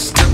still